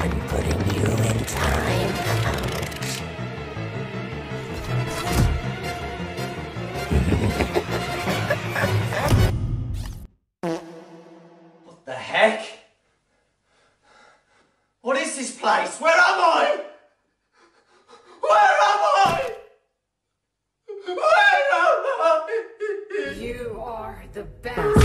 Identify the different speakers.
Speaker 1: on putting you in timeout.
Speaker 2: what the heck? What is this place? Where am I? Where am I? Where am I?
Speaker 3: You are the best.